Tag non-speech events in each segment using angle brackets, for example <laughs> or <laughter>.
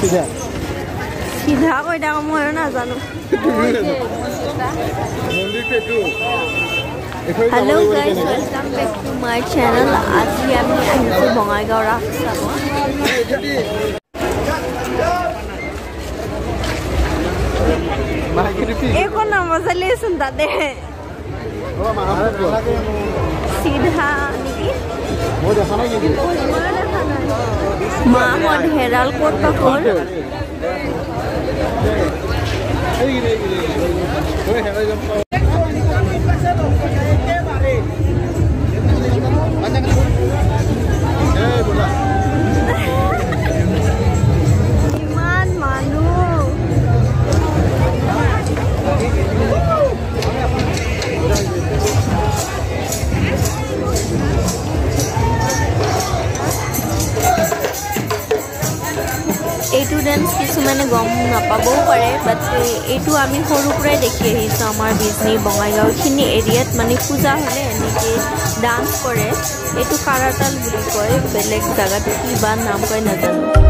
চিধা চিধা কৈ থাক মই আৰু নাজানো hello' guys? Welcome back to my channel আজি আমি আহিছোঁ বঙাইগাঁও ৰাস চাব? একো নমজালিচোন তাতে। চিধা নেকি মই দেখা নাই কিন্তু মাহঁত হেৰাল ক'ত বা এইটো ডেন্স কিছুমানে গম নাপাবও পাৰে বাট এইটো আমি সৰুৰ পৰাই দেখি আহিছোঁ আমাৰ বিজনী বঙাইগাঁওখিনি এৰিয়াত। মানে পূজা হ'লে এনেকৈ ডান্স কৰে। এইটো কাৰাতাল বুলি কয় বেলেগ জেগাটো কি বা নাম কয় নাজানো।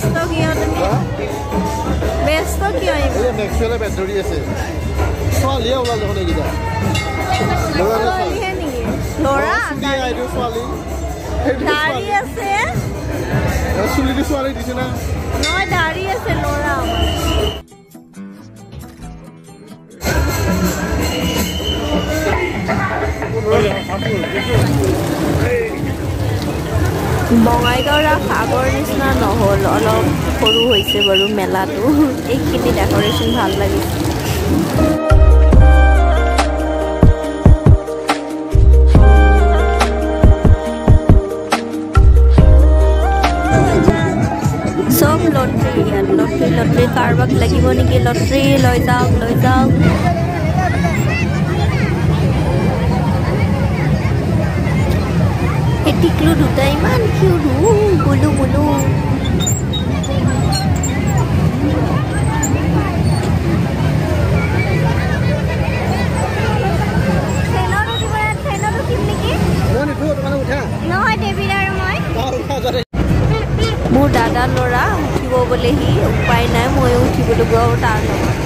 ব্যস্ত কিয় তুমি হা? ব্যস্ত কিয় ইমান এই মেক্সৱেলে বেট ধৰি আছে ছোৱালীয়ে ওলাল দেখোন এইকেইটা ল'ৰা নে ছোৱালী? ছোৱালীহে নেকি ল'ৰা চুলিয়া এইটো ছোৱালী সেইটো দাড়ি ছোৱালী। আছে এ, চুলিটো ছোৱালী দিছে না নহয় দাড়ি আছে ল'ৰা আমাৰ বঙাইগাঁও ৰাস আগৰ নিচিনা নহ'ল। অলপ সৰু হৈছে বাৰু মেলাটো। <laughs> এইখিনি ডেক'ৰেশ্যন ভাল লাগিছে। লটাৰী ইয়াত লটাৰী লটাৰী কাৰোবাক লাগিব নেকি? লটাৰী লৈ যাওক লৈ যাওক। ডেভিড আৰু মই তাৰ উঠা যাতে মোৰ দাদা ল'ৰা উঠিব বোলে সি উপায় নাই ময়ো উঠিব লাগিব তাৰ লগত